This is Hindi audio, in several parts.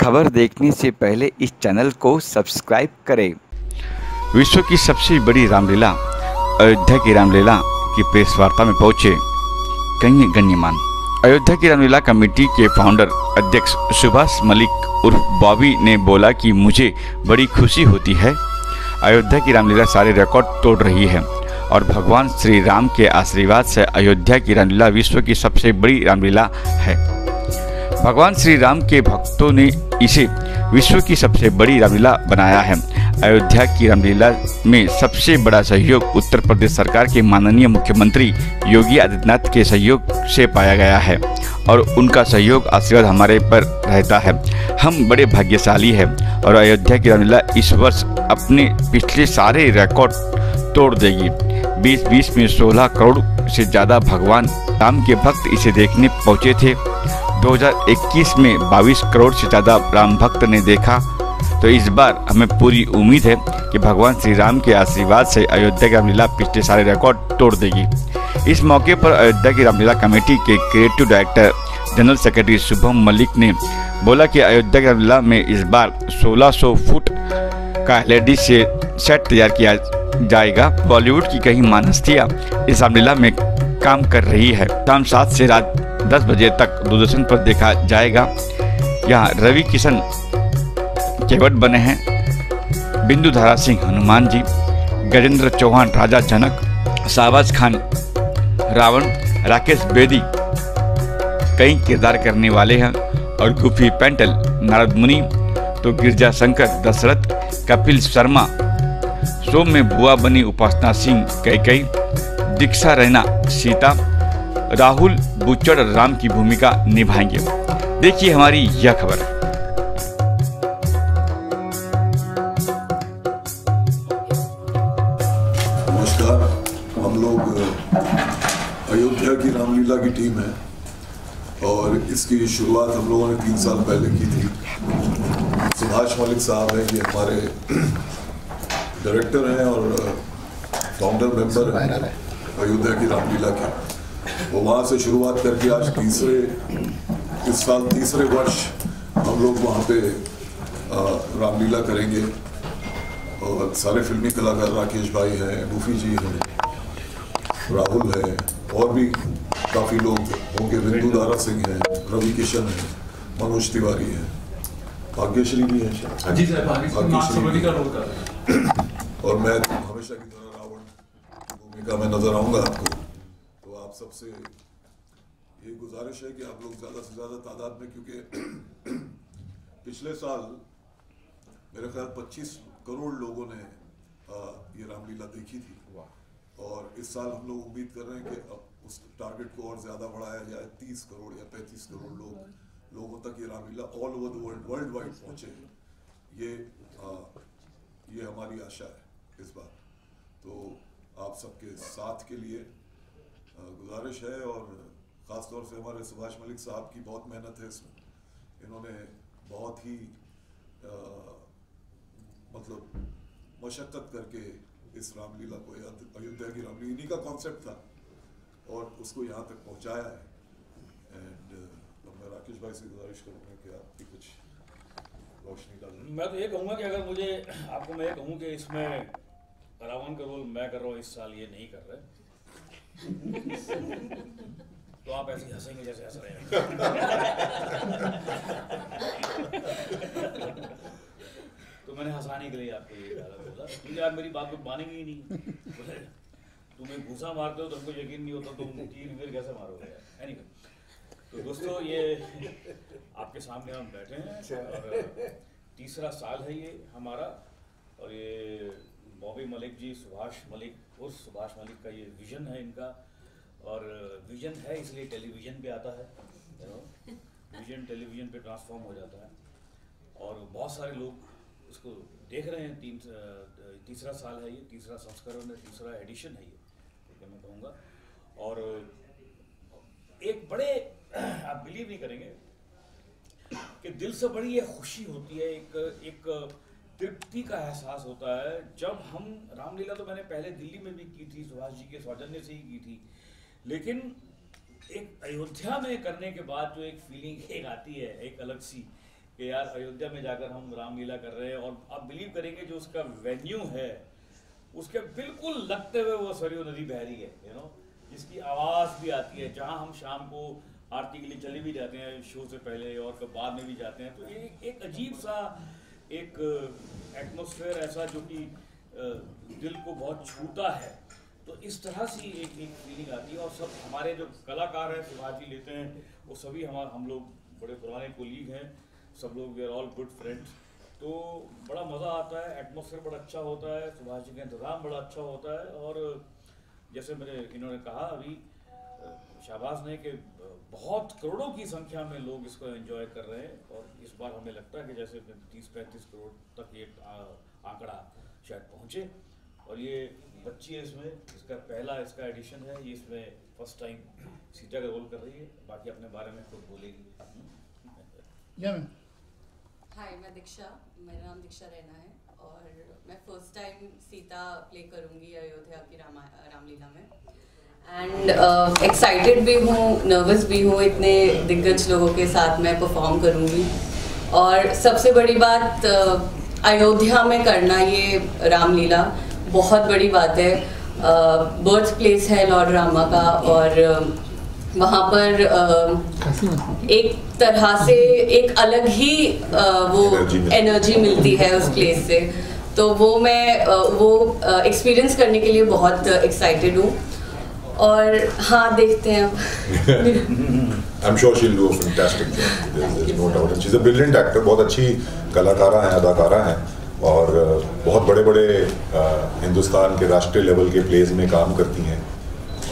खबर देखने से पहले इस चैनल को सब्सक्राइब करें। विश्व की सबसे बड़ी रामलीला, अयोध्या की रामलीला की प्रेस वार्ता में पहुँचे कई गण्यमान। अयोध्या की रामलीला कमेटी के फाउंडर अध्यक्ष सुभाष मलिक उर्फ़ बॉबी ने बोला कि मुझे बड़ी खुशी होती है। अयोध्या की रामलीला सारे रिकॉर्ड तोड़ रही है और भगवान श्री राम के आशीर्वाद से अयोध्या की रामलीला विश्व की सबसे बड़ी रामलीला है। भगवान श्री राम के भक्तों ने इसे विश्व की सबसे बड़ी रामलीला बनाया है। अयोध्या की रामलीला में सबसे बड़ा सहयोग उत्तर प्रदेश सरकार के माननीय मुख्यमंत्री योगी आदित्यनाथ के सहयोग से पाया गया है और उनका सहयोग आशीर्वाद हमारे पर रहता है। हम बड़े भाग्यशाली हैं और अयोध्या की रामलीला इस वर्ष अपने पिछले सारे रिकॉर्ड तोड़ देगी। बीस बीस में 16 करोड़ से ज़्यादा भगवान राम के भक्त इसे देखने पहुँचे थे। 2021 में 22 करोड़ से ज़्यादा राम भक्त ने देखा। तो इस बार हमें पूरी उम्मीद है कि भगवान श्री राम के आशीर्वाद से अयोध्या की रामलीला पिछले सारे रिकॉर्ड तोड़ देगी। इस मौके पर अयोध्या की रामलीला कमेटी के creative director general secretary Shubham Malik ने बोला कि अयोध्या की रामलीला में इस बार 1600 फुट का लेडी से सेट तैयार किया जाएगा। बॉलीवुड की कई महान हस्तियाँ इस रामलीला में काम कर रही है। शाम सात से रात दस बजे तक दूरदर्शन पर देखा जाएगा। यहाँ रवि किशन केवट बने हैं। बिंदु धारा सिंह, हनुमान जी, गजेंद्र चौहान, राजा जनक, शाहबाज खान, रावण, राकेश बेदी, कई किरदार करने वाले हैं और गुफी पेंटल, नारद मुनि तो गिरजा शंकर, दशरथ, कपिल शर्मा शो में बुआ बनी उपासना सिंह कई कई दीक्षा रैना, सीता, राहुल बुच्चड़ राम की भूमिका निभाएँगे। देखिए हमारी यह खबर। नमस्कार हम लोग अयोध्या की रामलीला की टीम है और इसकी शुरुआत हम लोगों ने तीन साल पहले की थी। सुभाष मलिक साहब हैं ये हमारे डायरेक्टर हैं और फाउंडर मेंबर हैं। अयोध्या की रामलीला के। वो वहाँ से शुरुआत करके आज तीसरे इस साल तीसरे वर्ष हम लोग वहाँ पे रामलीला करेंगे। और सारे फिल्मी कलाकार राकेश भाई हैं रूफी जी हैं राहुल है और भी काफ़ी लोग होंगे। बिंदु दारा सिंह हैं रवि किशन है मनोज तिवारी हैं भाग्यश्री भी है। हैं और मैं हमेशा की तरह रावण भूमिका में नज़र आऊँगा आपको। आप सबसे ये गुजारिश है कि आप लोग ज़्यादा से ज़्यादा तादाद में क्योंकि पिछले साल मेरे ख्याल 25 करोड़ लोगों ने ये रामलीला देखी थी। और इस साल हम लोग उम्मीद कर रहे हैं कि अब उस टारगेट को और ज़्यादा बढ़ाया जाए 30 करोड़ या 35 करोड़ लोग लोगों तक ये Ramlila all over the world world wide पहुँचे ये आ, ये हमारी आशा है इस बार। तो आप सबके साथ के लिए गुजारिश है और ख़ास तौर से हमारे सुभाष मलिक साहब की बहुत मेहनत है इसमें। इन्होंने बहुत ही आ, मतलब मशक्क़त करके इस रामलीला को अयोध्या की रामलीला इन्हीं का कॉन्सेप्ट था और उसको यहाँ तक पहुँचाया है। एंड अब मैं राकेश भाई से गुजारिश करूँगा कि आपकी कुछ रोशनी डालें। मैं तो ये कहूँगा कि अगर मुझे आपको मैं ये कहूँ कि इसमें रावण का रोल मैं कर रहा हूँ इस साल ये नहीं कर रहे। तो आप ऐसे हंसेंगे जैसे हंस रहे हैं। तो मैंने हंसाने के लिए आपको ये बोला क्योंकि आप मेरी बात को मानेंगे ही नहीं। तुम एक घूसा मारते हो तो हमको यकीन नहीं होता तुम तीर वीर कैसे मारोगे एनीवे तो दोस्तों ये आपके सामने हम बैठे हैं और तीसरा साल है ये हमारा और ये बॉबी मलिक जी, सुभाष मलिक उस सुभाष मलिक का ये विजन है इनका। और विजन है इसलिए टेलीविज़न पे आता है विजन टेलीविज़न पे ट्रांसफॉर्म हो जाता है। और बहुत सारे लोग इसको देख रहे हैं, तीन तीसरा साल है ये, तीसरा संस्करण है, तीसरा एडिशन है ये, ठीक मैं कहूँगा। और एक बड़े, आप बिलीव नहीं करेंगे कि दिल से बड़ी ये खुशी होती है, एक एक तृप्ति का एहसास होता है। जब हम, रामलीला तो मैंने पहले दिल्ली में भी की थी, सुभाष जी के सौजन्य से ही की थी। लेकिन एक अयोध्या में करने के बाद जो एक फीलिंग एक आती है, एक अलग सी, कि यार अयोध्या में जाकर हम रामलीला कर रहे हैं और आप बिलीव करेंगे जो उसका वेन्यू है, उसके बिल्कुल लगते हुए वो सरयू नदी बह रही है यू नो जिसकी आवाज़ भी आती है, जहाँ हम शाम को आरती के लिए चले भी जाते हैं, शो से पहले और कब बाद में भी जाते हैं। तो ये एक अजीब सा एक एटमोसफेयर ऐसा जो कि दिल को बहुत छूता है। तो इस तरह से एक एक फीलिंग आती है और सब हमारे जो कलाकार हैं सुभाष जी लेते हैं, वो सभी हमारे हम लोग बड़े पुराने कोलीग हैं, सब लोग we are all good friends तो बड़ा मज़ा आता है एटमोसफेयर बड़ा अच्छा होता है सुभाष जी का इंतज़ाम बड़ा अच्छा होता है और, जैसे मैंने, इन्होंने कहा अभी शाहबाज ने कि बहुत करोड़ों की संख्या में लोग इसको एंजॉय कर रहे हैं और इस बार हमें लगता है कि जैसे तीस पैंतीस करोड़ तक ये आंकड़ा शायद पहुँचे। और ये बच्ची है इसमें इसका पहला इसका एडिशन है ये इसमें फ़र्स्ट टाइम सीता का रोल कर रही है बाकी अपने बारे में खुद बोलेगी। या हाय मैं दीक्षा मेरा नाम दीक्षा रैना है और मैं फ़र्स्ट टाइम सीता प्ले करूँगी अयोध्या की रामा रामलीला में। एंड एक्साइटेड भी हूँ नर्वस भी हूँ इतने दिग्गज लोगों के साथ मैं परफॉर्म करूँगी। और सबसे बड़ी बात uh, अयोध्या में करना ये रामलीला बहुत बड़ी बात है। बर्थ प्लेस है लॉर्ड रामा का और uh, वहाँ पर uh, एक तरह से एक अलग ही अ, वो। एनर्जी मिलती है। उस प्लेस से। तो वो मैं वो एक्सपीरियंस करने के लिए बहुत एक्साइटेड हूँ। और हाँ देखते हैं I'm sure she'll do a fantastic job. There's, there's no doubt. And she's a brilliant actor. बहुत अच्छी कलाकारा हैं अदाकारा हैं और uh, बहुत बड़े बड़े uh, हिंदुस्तान के राष्ट्रीय लेवल के प्लेज में काम करती हैं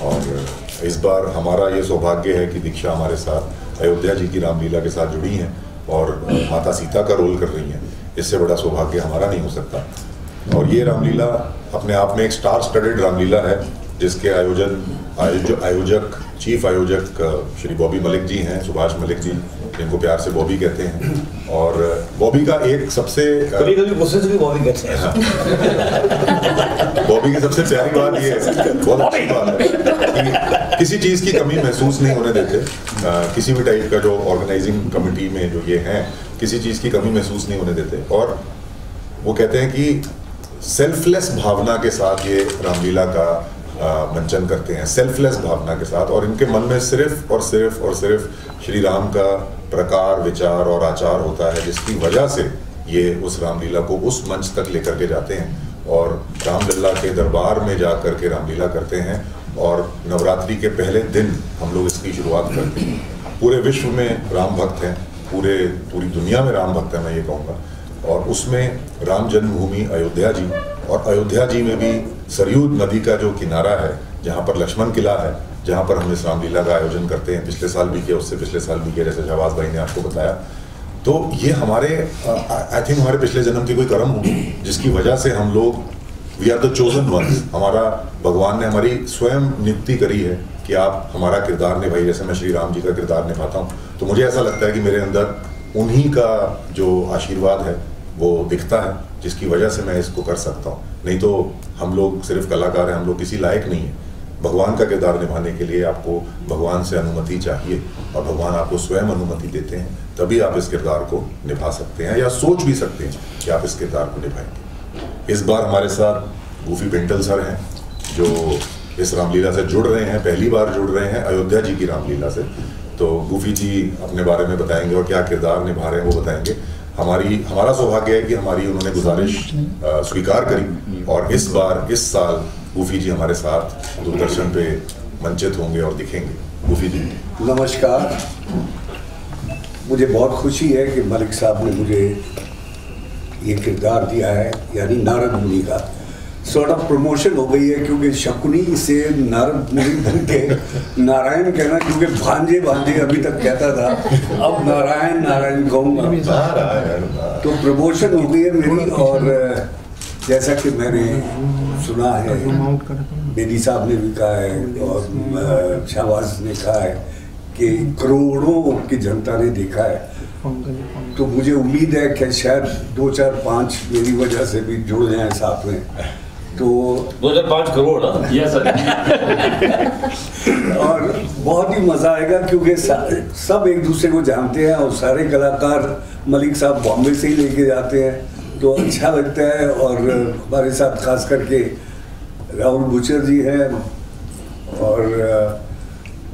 और uh, इस बार हमारा ये सौभाग्य है कि दीक्षा हमारे साथ अयोध्या जी की रामलीला के साथ जुड़ी हैं और माता सीता का रोल कर रही हैं इससे बड़ा सौभाग्य हमारा नहीं हो सकता और ये रामलीला अपने आप में एक स्टार स्टडेड रामलीला है जिसके आयोजन आयोजक आयोजक चीफ आयोजक श्री बॉबी मलिक जी हैं सुभाष मलिक जी जिनको प्यार से बॉबी कहते हैं। और बॉबी का एक सबसे कभी कभी गुस्से से भी बॉबी कहते हैं। बॉबी की सबसे प्यारी बात ये है। बहुत अच्छी बात है। कि किसी चीज़ की कमी महसूस नहीं होने देते। किसी भी टाइप का जो ऑर्गेनाइजिंग कमेटी में जो ये हैं किसी चीज़ की कमी महसूस नहीं होने देते। और वो कहते हैं कि सेल्फलेस भावना के साथ ये रामलीला का मंचन करते हैं सेल्फलेस भावना के साथ। और इनके मन में सिर्फ़ और सिर्फ़ और सिर्फ़ श्री राम का प्रकार, विचार और आचार होता है, जिसकी वजह से ये उस रामलीला को उस मंच तक लेकर के जाते हैं और रामलला के दरबार में जा कर के रामलीला करते हैं और नवरात्रि के पहले दिन हम लोग इसकी शुरुआत करते हैं। पूरे विश्व में राम भक्त हैं, पूरे, पूरी दुनिया में राम भक्त हैं, मैं ये कहूँगा। और उसमें राम जन्मभूमि अयोध्या जी और अयोध्या जी में भी सरयू नदी का जो किनारा है, जहाँ पर लक्ष्मण किला है, जहाँ पर हम इस रामलीला का आयोजन करते हैं, पिछले साल भी किया, उससे पिछले साल भी किया, जैसे शहबाज भाई ने आपको बताया। तो ये हमारे आई थिंक हमारे पिछले जन्म की कोई कर्म होगी, जिसकी वजह से हम लोग we are the chosen ones हमारा भगवान ने हमारी स्वयं नियुक्ति करी है कि आप हमारा किरदार निभाई जैसे मैं श्री राम जी का किरदार निभाता हूँ तो मुझे ऐसा लगता है कि मेरे अंदर उन्हीं का जो आशीर्वाद है वो दिखता है, जिसकी वजह से मैं इसको कर सकता हूँ। नहीं तो हम लोग सिर्फ़ कलाकार हैं, हम लोग किसी लायक नहीं है। भगवान का किरदार निभाने के लिए आपको भगवान से अनुमति चाहिए और भगवान आपको स्वयं अनुमति देते हैं, तभी आप इस किरदार को निभा सकते हैं या सोच भी सकते हैं कि आप इस किरदार को निभाएँगे। इस बार हमारे साथ गूफी पिंटल सर हैं, जो इस रामलीला से जुड़ रहे हैं, पहली बार जुड़ रहे हैं, अयोध्या जी की रामलीला से। तो गूफी जी अपने बारे में बताएँगे और क्या किरदार निभा रहे हैं वो बताएँगे। हमारी, हमारा सौभाग्य है कि हमारी उन्होंने गुजारिश स्वीकार करी और इस बार, इस साल गुफी जी हमारे साथ दूरदर्शन पे मंचित होंगे और दिखेंगे। गुफी जी। नमस्कार। मुझे बहुत खुशी है कि मलिक साहब ने मुझे ये किरदार दिया है, यानी नारद मुनि का। सॉर्ट ऑफ़ प्रमोशन हो गई है क्योंकि शकुनी से नारद मुनि बन के नारायण कहना क्योंकि भांजे भांजे अभी तक कहता था अब नारायण नारायण कहूँगा। तो प्रमोशन हो गई है मेरी और जैसा कि मैंने सुना है बेदी साहब ने भी कहा है और शाहबाज ने कहा है कि करोड़ों की जनता ने देखा है। तो मुझे उम्मीद है कि शायद दो चार पाँच मेरी वजह से भी जुड़ जाएँ साथ में। तो 2005 करोड़ हाँ? यस सर और बहुत ही मज़ा आएगा क्योंकि सब एक दूसरे को जानते हैं और सारे कलाकार मलिक साहब बॉम्बे से ही लेके जाते हैं। तो अच्छा लगता है और हमारे साथ खास करके राहुल बुचर जी हैं और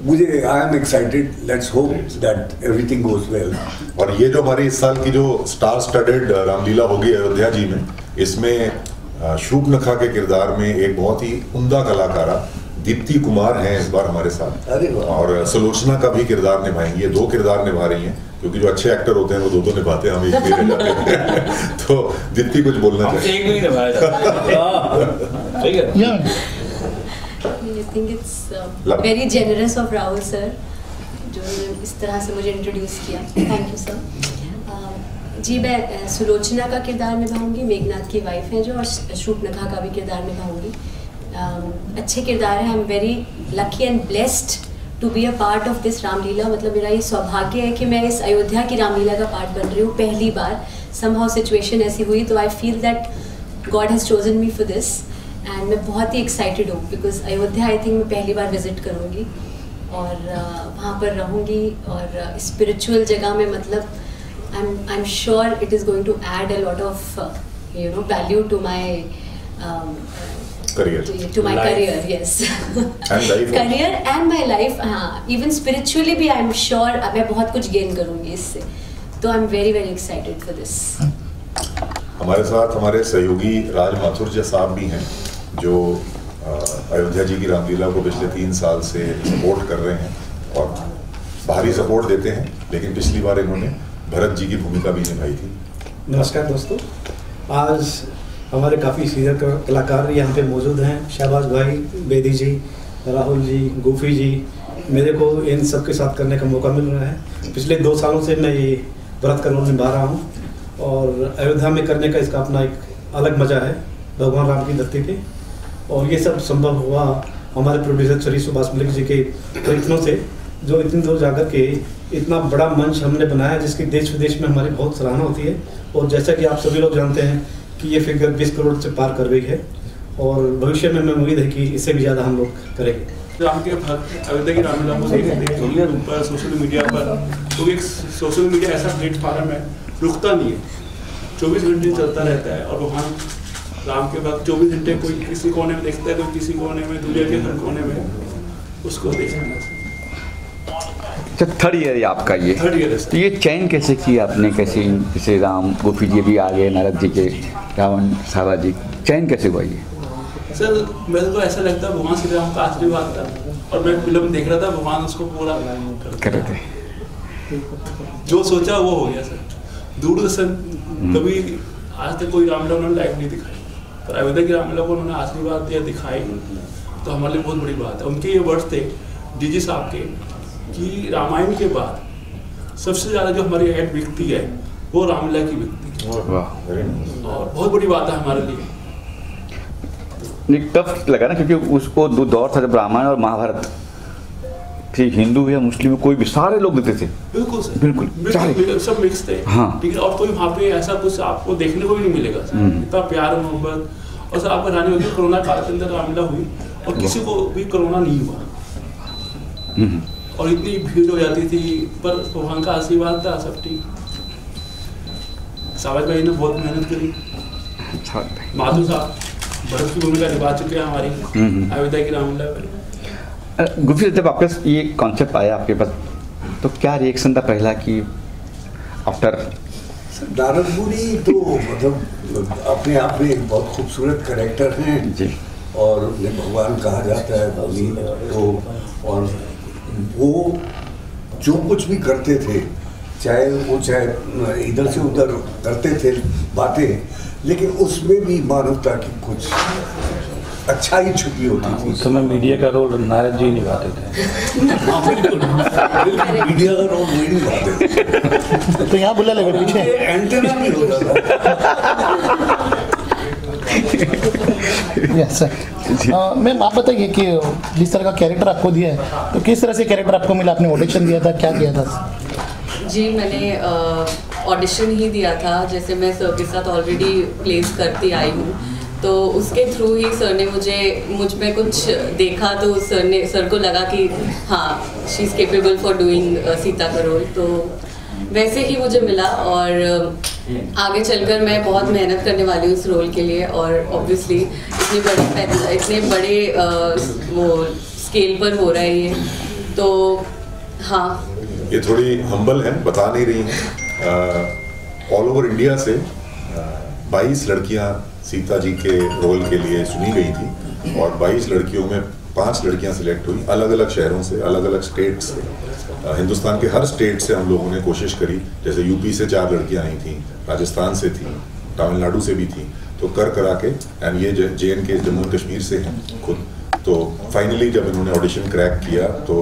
मुझे I am excited let's hope that everything goes well और ये जो हमारी इस साल की जो स्टार स्टडेड रामलीला होगी अयोध्या जी में इसमें अ, शूर्पणखा के किरदार में एक बहुत ही उमदा कलाकारा दीप्ति कुमार हैं इस बार हमारे साथ। और सुलोचना का भी किरदार निभाएँगी ये दो किरदार निभा रही हैं क्योंकि जो अच्छे एक्टर होते हैं वो दो दो निभाते हैं हम एक भी रह जाते हैं तो दीप्ति कुछ बोलना चाहिए? एक भी नहीं निभाया जाता। ठीक Yeah. I think it's Love. very generous of Rahul sir जो इस तरह से मुझे इंट्रोड्यूस किया। थैंक यू सर जी, मैं सुलोचना का किरदार निभाऊँगी, मेघनाथ की वाइफ है जो और शूपनखा का भी किरदार निभाऊँगी। अच्छे किरदार हैं I am very lucky and blessed to be a part of this Ramlila मतलब मेरा ये सौभाग्य है कि मैं इस अयोध्या की रामलीला का पार्ट बन रही हूँ, पहली बार। समहाउ सिचुएशन ऐसी हुई तो I feel that God has chosen me for this and मैं बहुत ही एक्साइटेड हूँ बिकॉज़ अयोध्या आई थिंक मैं पहली बार विज़िट करूँगी। और वहाँ पर रहूँगी, और स्पिरिचुअल जगह में मतलब I am I am sure it is going to add a lot of you know value to my Career. to to my Life. career yes And life also. career and my life हाँ even spiritually भी आई एम श्योर मैं बहुत कुछ गेन करूँगी इससे तो I am very very excited for this हमारे साथ हमारे सहयोगी राज माथुर जी साहब भी हैं जो अयोध्या जी की रामलीला को पिछले तीन साल से सपोर्ट कर रहे हैं और भारी सपोर्ट देते हैं लेकिन पिछली बार इन्होंने भरत जी की भूमिका भी निभाई थी। नमस्कार दोस्तों। आज हमारे काफ़ी सीनियर कलाकार यहाँ पे मौजूद हैं। शहबाज भाई, बेदी जी, राहुल जी, गोफी जी, मेरे को इन सब के साथ करने का मौका मिल रहा है। पिछले दो सालों से मैं ये व्रत का निभा रहा हूँ और अयोध्या में करने का इसका अपना एक अलग मज़ा है, भगवान राम की धरती पे। और ये सब संभव हुआ हमारे प्रोड्यूसर श्री सुभाष मलिक जी के प्रयत्नों से। जो इतनी दूर जाकर के इतना बड़ा मंच हमने बनाया जिसकी देश विदेश में हमारी बहुत सराहना होती है। और जैसा कि आप सभी लोग जानते हैं कि ये फिगर 20 करोड़ से पार कर गई है और भविष्य में मैं उम्मीद है कि इससे भी ज़्यादा हम लोग करेंगे। राम के भक्त अयोध्या की रामलीला को देखते हैं सोशल पर, सोशल मीडिया पर, क्योंकि एक सोशल मीडिया ऐसा प्लेटफॉर्म है, रुकता नहीं है। चौबीस घंटे चलता रहता है और भगवान राम के भक्त चौबीस घंटे कोई किसी कोने में देखता है, कोई किसी कोने में, दुनिया के हर कोने में उसको देखता है। अच्छा थर्ड ईयर है आपका ये। थर्ड ईयर है तो ये चयन कैसे किया आपने? कैसे श्री राम गोपी जी भी आ गए नारद जी के रावण सावा जी चयन कैसे हुआ ये? सर मेरे को ऐसा लगता है भगवान श्री राम का आशीर्वाद था और मैं फ़िल्म देख रहा था भगवान उसको पूरा कर रहे थे। जो सोचा वो हो गया सर दूरदर्शन कभी आज तक कोई रामलीला उन्होंने लाइव नहीं दिखाई। पर अयोध्या की रामलीला को उन्होंने आशीर्वाद दिया दिखाई तो हमारे लिए बहुत बड़ी बात है। उनके ये वर्ड्स थे डीजी साहब के कि रामायण के बाद सबसे ज़्यादा जो हमारी हेड बिकती है वो रामलीला की बिकती है। और बहुत बड़ी बात है हमारे लिए। टफ लगा ना क्योंकि उसको दो दौर था जब रामायण और महाभारत। फिर हिंदू या मुस्लिम कोई भी सारे लोग देते थे। बिल्कुल सर। बिल्कुल। बिल्कुल सब मिक्स थे। हाँ। है और कोई वहाँ पे ऐसा कुछ आपको देखने को भी नहीं मिलेगा। सर हम्म। इतना प्यार मोहब्बत और सर आपको जाने होगी कोरोना काल के अंदर रामलीला हुई और किसी को भी कोरोना नहीं हुआ। हम्म। और इतनी भीड़ हो जाती थी पर भगवान का आशीर्वाद था सब ठीक। सावज भाई ने बहुत मेहनत करी। माधु साहब भरत की भूमिका निभा चुके हैं हमारी। हम्म। अयोध्या की रामलीला गुफी जब आपका ये कॉन्सेप्ट आया आपके पास तो क्या रिएक्शन था पहला कि आफ्टर नारद तो मतलब अपने आप में एक बहुत खूबसूरत करेक्टर हैं। जी। और उन्हें भगवान कहा जाता है तो और वो जो कुछ भी करते थे चाहे वो चाहे इधर से उधर करते थे बातें लेकिन उसमें भी मानवता की कुछ अच्छा ही छुपी होती थी। उस समय मीडिया का रोल नारद जी निभाते थे। हाँ बिल्कुल मीडिया का रोल नहीं निभाते थे। तो यहाँ बुला लगे पीछे। एंटेना भी होता था। यस सर मैम आप बताइए कि जिस तरह का कैरेक्टर आपको दिया है तो किस तरह से कैरेक्टर आपको मिला? आपने ऑडिशन दिया था क्या किया था? जी मैंने ऑडिशन ही दिया था जैसे मैं सर के साथ ऑलरेडी प्लेस करती आई हूँ। तो उसके थ्रू ही सर ने मुझे मुझमें कुछ देखा तो सर ने सर को लगा कि हाँ she is capable for doing Sita का रोल तो वैसे ही मुझे मिला और आगे चलकर मैं बहुत मेहनत करने वाली हूँ इस रोल के लिए और ऑब्वियसली इतनी बड़ी इतने बड़े वो स्केल पर हो रहा है ये। तो हाँ। ये थोड़ी हम्बल है, बता नहीं रही ऑल ओवर इंडिया से बाईस लड़कियाँ सीता जी के रोल के लिए सुनी गई थी और 22 लड़कियों में पाँच लड़कियाँ सिलेक्ट हुई अलग अलग शहरों से अलग अलग स्टेट से हिंदुस्तान के हर स्टेट से हम लोगों ने कोशिश करी। जैसे यूपी से चार लड़कियाँ आई थी, राजस्थान से थी, तमिलनाडु से भी थी। तो कर करा के एंड ये जे एंड के जम्मू कश्मीर से हैं खुद। तो फाइनली जब इन्होंने ऑडिशन क्रैक किया तो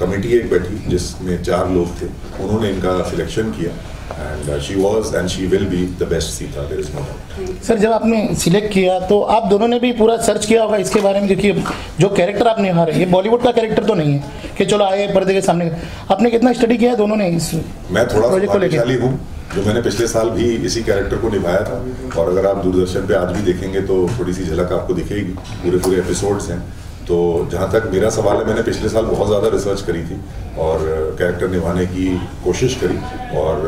कमेटी एक बैठी जिसमें चार लोग थे। उन्होंने इनका सिलेक्शन किया। And she was and she will be the best Sita there is no doubt sir जब आपने सिलेक्ट किया तो आप दोनों ने भी पूरा सर्च किया होगा इसके बारे में? क्योंकि जो कैरेक्टर आप निभा रहे हैं बॉलीवुड का कैरेक्टर तो नहीं है कि चलो आए पर्दे के सामने। आपने कितना स्टडी किया है दोनों ने इस मैं थोड़ा प्रोजेक्ट को लेके? हूँ जो मैंने पिछले साल भी इसी कैरेक्टर को निभाया था। और अगर आप दूरदर्शन पे आज भी देखेंगे तो थोड़ी सी झलक आपको दिखेगी। पूरे पूरे एपिसोड्स हैं। तो जहाँ तक मेरा सवाल है, मैंने पिछले साल बहुत ज़्यादा रिसर्च करी थी और कैरेक्टर निभाने की कोशिश करी और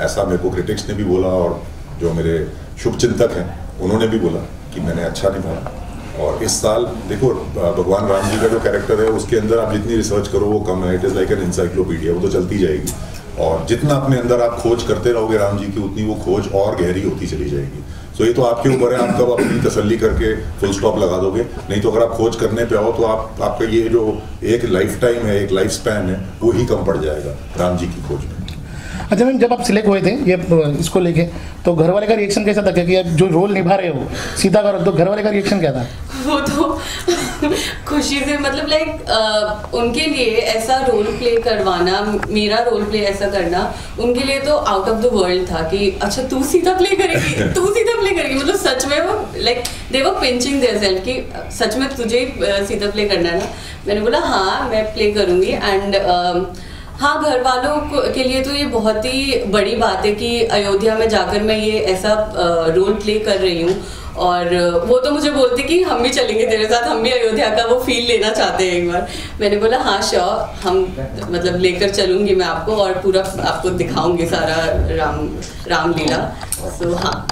ऐसा मेरे को क्रिटिक्स ने भी बोला और जो मेरे शुभ चिंतक हैं, उन्होंने भी बोला कि मैंने अच्छा निभाया। और इस साल देखो भगवान राम जी का जो कैरेक्टर है, उसके अंदर आप जितनी रिसर्च करो, वो कम है। It is like an encyclopedia वो तो चलती जाएगी। और जितना अपने अंदर आप खोज करते रहोगे राम जी की, उतनी वो खोज और गहरी होती चली जाएगी। सो ये तो आपकी उम्र है आप कब अपनी तसल्ली करके फुल स्टॉप लगा दोगे। नहीं तो अगर आप खोज करने पे आओ तो आप, आपका ये जो एक लाइफ टाइम है, एक लाइफ स्पैन है, वो ही कम पड़ जाएगा राम जी की खोज में। अच्छा मैम, जब आप सिलेक्ट हुए थे, ये, इसको लेके तो घर वाले का रिएक्शन कैसा था? कि जो रोल निभा रहे हो सीता का तो घर वाले का रिएक्शन क्या था? वो तो खुशी से मतलब लाइक उनके लिए ऐसा रोल प्ले करवाना, मेरा रोल प्ले ऐसा करना, उनके लिए तो आउट ऑफ़ द वर्ल्ड था कि अच्छा तू सीधा प्ले करेगी, तू सीधा प्ले करेगी। मतलब सच में वो like they were pinching their self कि, सच में तुझे ही सीधा प्ले करना है ना? मैंने बोला हाँ मैं प्ले करूँगी. एंड हाँ घर वालों के लिए तो ये बहुत ही बड़ी बात है कि अयोध्या में जाकर मैं ये ऐसा रोल प्ले कर रही हूँ। और वो तो मुझे बोलती कि हम भी चलेंगे तेरे साथ, हम भी अयोध्या का वो फील लेना चाहते हैं एक बार। मैंने बोला हाँ श्योर हम मतलब लेकर चलूँगी मैं आपको और पूरा आपको दिखाऊँगी सारा राम, रामलीला।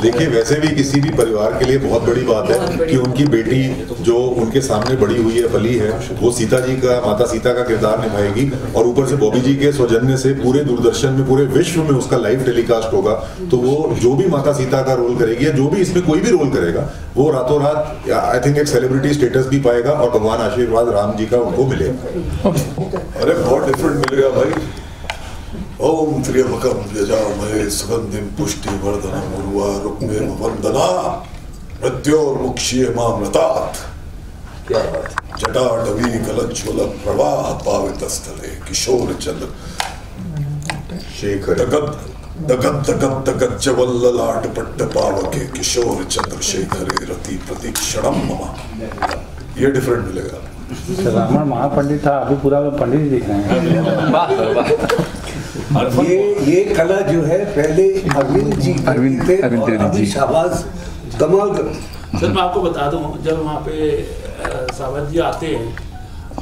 देखिए वैसे भी किसी भी परिवार के लिए बहुत बड़ी बात है कि उनकी बेटी जो उनके सामने बड़ी हुई है पली है वो सीता जी का माता सीता का किरदार निभाएगी और ऊपर से बॉबी जी के सौजन्य से पूरे दूरदर्शन में पूरे विश्व में उसका लाइव टेलीकास्ट होगा। तो वो जो भी माता सीता का रोल करेगी या जो भी इसमें कोई भी रोल करेगा वो रातों रात आई थिंक एक सेलिब्रिटी स्टेटस भी पाएगा और भगवान आशीर्वाद राम जी का उनको मिलेगा। अरे बहुत डिफरेंट मिलेगा भाई। ओम त्र्यंबकम यजामहे सुगंधिम पुष्टि वर्धनम उर्वा रुक्मे वंदना मृत्योर्मुक्षीय मामृतात् क्या बात जटाडवी कलज्वल प्रवाह पावित स्थले किशोर चंद्र शेखर दगद दगद दगद दगद जवल्ललाट पट्ट पावके किशोर चंद्रशेखरे रति प्रतीक्षणम मम। ये डिफरेंट मिलेगा। महापंडित था अभी पूरा पंडित ही दिख रहे हैं। ये ये कला जो है पहले अरविंद जी अरविंद- थे अरविंद जी। शाहबाज कमाल कर सर मैं आपको बता दूँ जब वहाँ पे सावंत जी आते हैं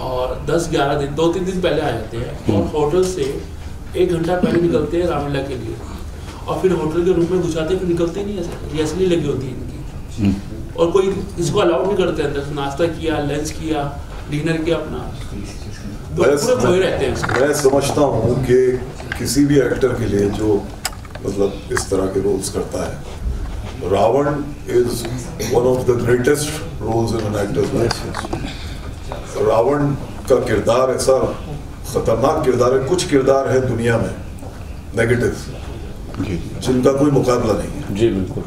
और 10-11 दिन दो तीन दिन पहले आ जाते हैं और होटल से एक घंटा पहले निकलते हैं रामलीला के लिए। और फिर होटल के रूम में घुसाते फिर निकलते नहीं ऐसे ये असली लगी होती है इनकी। और कोई इसको अलाउड नहीं करते अंदर से नाश्ता किया लंच किया डिनर किया अपना। हैं मैं समझता हूँ कि किसी भी एक्टर के लिए जो मतलब इस तरह के रोल्स करता है। Ravan is one of the greatest roles in an actor's life Ravan का किरदार ऐसा खतरनाक किरदार है कुछ किरदार है दुनिया में नेगेटिव जिनका कोई मुकाबला नहीं है। जी बिल्कुल।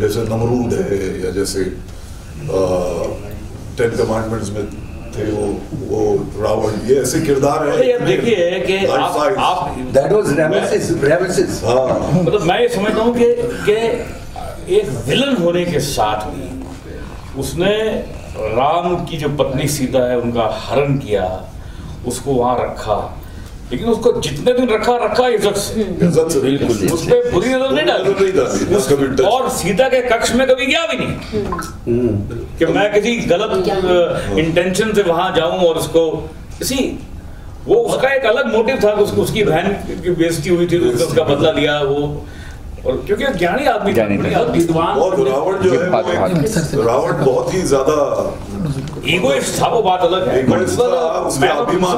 जैसे नमरूद है या जैसे टेन कमांडमेंट्स में थे वो वो रावण ये ऐसे किरदार है। यार देखिए कि आप आप दैट वाज रेमेसिस रेमेसिस हाँ। मतलब मैं ये समझता हूँ कि कि एक विलन होने के साथ भी उसने राम की जो पत्नी सीता है उनका हरण किया उसको वहाँ रखा। लेकिन उसको जितने दिन रखा रखा इज़्ज़त से। इज़्ज़त से। बिल्कुल उस पर बुरी नज़र नहीं डाली। और सीता के कक्ष में कभी गया भी नहीं। कि मैं किसी गलत इंटेंशन से वहाँ जाऊँ और उसको किसी वो उसका एक अलग मोटिव था उसको उसकी बहन की बेइज्जती हुई थी तो उसका बदला लिया वो और क्योंकि ज्ञानी आदमी विद्वान और रावण जो है रावण बहुत ही ज़्यादा ईगोइस्ट था वो बात अलग है। Egoist था, उसका अभिमान।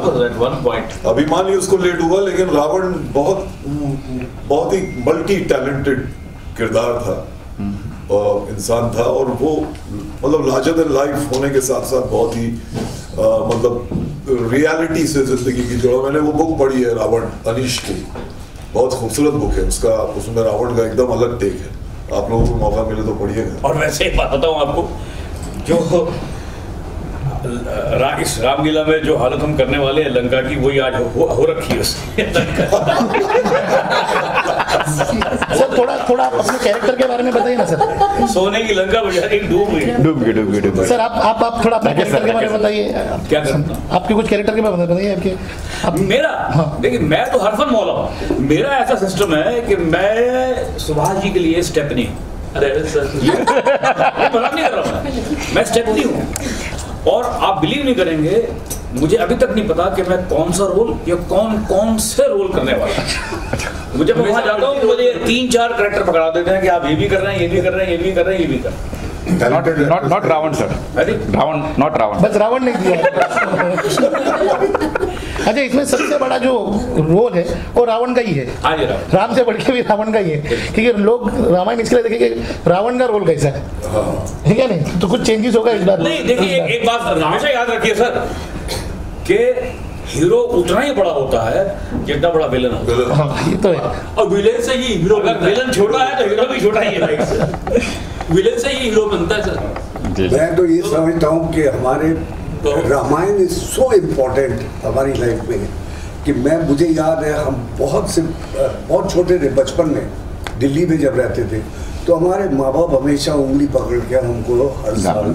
अभिमान ही उसको लेट हुआ लेकिन रावण बहुत बहुत ही मल्टी टैलेंटेड किरदार था। और इंसान था और वो मतलब लार्जर देन लाइफ होने के साथ साथ बहुत ही मतलब रियलिटी से ज़िंदगी की जो मैंने वो बुक पढ़ी है रावण अनिश की बहुत खूबसूरत बुक है। उसका उसमें रावण का एकदम अलग टेक है। आप लोगों को मौका मिले तो पढ़िएगा। और वैसे एक बात बताऊँ आपको जो रा, इस रामलीला में जो हालत हम करने वाले हैं लंका की वही आज हो, हो रखी है उसकी। सर थोड़ा थोड़ा आप अपने कैरेक्टर के बारे में बताइए ना सर। सोने की लंका डूब गई। डूब गए डूब गए सर आप आप आप थोड़ा अपने कैरेक्टर के बारे में बताइए। क्या आपके कुछ कैरेक्टर के बारे में बताइए आपके आप मेरा? हाँ। देखिए मैं तो हरफन मौला हूँ। मेरा ऐसा सिस्टम है कि मैं सुभाष जी के लिए स्टेप नहीं हूँ। अरे सर ये मज़ाक नहीं कर रहा मैं। मैं स्टेप नहीं हूँ। और आप बिलीव नहीं करेंगे मुझे अभी तक नहीं पता कि मैं कौन सा रोल या कौन कौन से रोल करने वाला हूँ। मुझे मैं वहाँ जाता हूँ मुझे तीन चार करेक्टर पकड़ा देते हैं कि आप ये भी कर रहे हैं ये भी कर रहे हैं ये भी कर रहे हैं ये भी कर रहे हैं। Not not not Ravan sir अरे रावण नॉट रावण बस रावण नहीं दिया अच्छा इसमें सबसे बड़ा जो रोल है वो रावण का ही है। हाँ रावण राम से बढ़ के भी रावण का ही है। क्योंकि लोग रामायण इसके लिए देखेंगे रावण का रोल कैसा है? ठीक है नहीं? तो कुछ चेंजेस होगा इस बार। नहीं देखिए एक, एक बात हमेशा याद रखिए सर कि हीरो उतना ही बड़ा होता है जितना बड़ा विलन होता है। हाँ, ये तो है। और विलेन से ही हीरो अगर विलन छोटा है तो हीरो भी छोटा ही है विलेन से। ही हीरो बनता है सर मैं तो ये समझता हूँ कि हमारे रामायण इज़ सो इम्पोर्टेंट हमारी लाइफ में कि मैं मुझे याद है हम बहुत से बहुत छोटे थे बचपन में। दिल्ली में जब रहते थे तो हमारे माँ बाप हमेशा उंगली पकड़ के हमको हर साल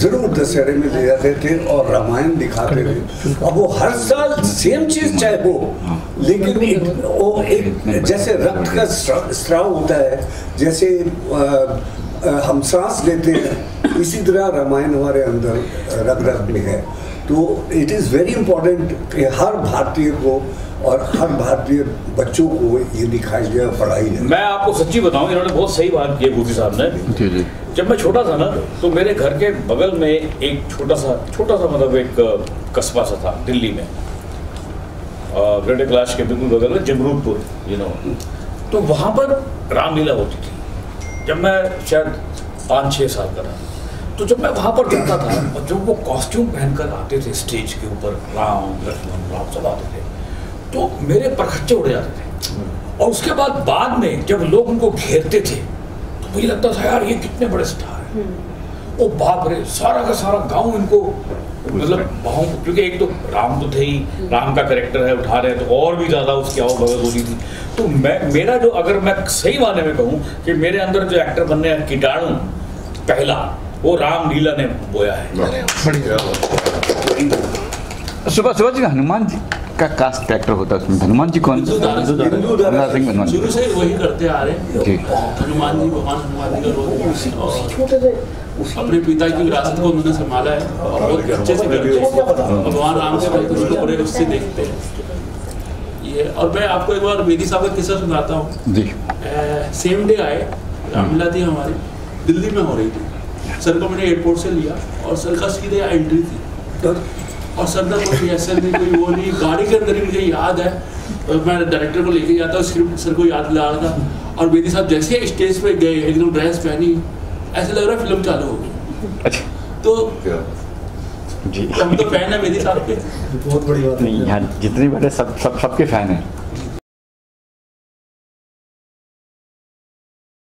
ज़रूर दशहरे में ले जाते थे और रामायण दिखाते थे। अब वो हर साल सेम चीज़ चाहे वो लेकिन एक वो एक जैसे रक्त का स्रा- स्राव होता है जैसे हम सांस लेते हैं इसी तरह रामायण हमारे अंदर रग रग में है। तो इट इज़ वेरी इम्पोर्टेंट कि हर भारतीय को और हर भारतीय बच्चों को ये दिखाई जाए पढ़ाई जाए मैं आपको सच्ची बताऊँ इन्होंने बहुत सही बात की है गोपी साहब ने। जी जी। जब मैं छोटा था ना तो मेरे घर के बगल में एक छोटा सा छोटा सा मतलब एक कस्बा सा था दिल्ली में। ग्रेटर क्लास के बिल्कुल बगल में जमरूदपुर यू नो तो वहाँ पर रामलीला होती थी। जब मैं शायद पाँच छः साल का था। तो जब मैं वहाँ पर जाता था और जब वो कॉस्ट्यूम पहनकर आते थे स्टेज के ऊपर राम लक्ष्मण राम सब आते थे तो मेरे परखच्चे उड़ जाते थे। और उसके बाद बाद में जब लोग उनको घेरते थे तो मुझे लगता था यार ये कितने बड़े स्टार हैं। ओ बाप रे सारा का सारा गाँव इनको मतलब बाहों क्योंकि एक तो राम तो थे ही राम का करेक्टर है उठा रहे हैं तो और भी ज़्यादा उसकी आओ भगत होती थी। तो मैं मेरा जो अगर मैं सही माने में कहूँ कि मेरे अंदर जो एक्टर बनने का कीटाणु पहला वो राम लीला ने बोया है। सुबह सुबह जी हनुमान जी का कास्ट कैरेक्टर होता है उसमें। हनुमान जी कौन? से- शुरू जी। से वही करते आ रहे हैं। जी। हनुमान जी भगवान हनुमान जी का रोल और अपने पिता की विरासत को उन्होंने संभाला है। और बहुत अच्छे से करते हैं। भगवान राम के भाई उसको बड़े उससे देखते हैं। ये और मैं आपको एक बार वेदी साहब का किस्सा सुनाता हूँ। जी। सेम डे आए रामलीला थी हमारी। दिल्ली में हो रही थी। सर को मैंने एयरपोर्ट से लिया और सर का सीधे एंट्री थी। और सर ने कोई रिहर्सल नहीं कोई वो नहीं गाड़ी के अंदर ही मुझे याद है। और मैं डायरेक्टर को लेके जाता स्क्रिप्ट सर को याद दिला रहा था। और बेदी साहब जैसे ही स्टेज पे गए एकदम ड्रेस पहनी ऐसे लग रहा है फ़िल्म चालू हो गई। अच्छा। तो जी। हम तो फ़ैन है बेदी साहब के। बहुत बड़ी बात नहीं यहाँ जितने बड़े सब सब सबके फ़ैन हैं।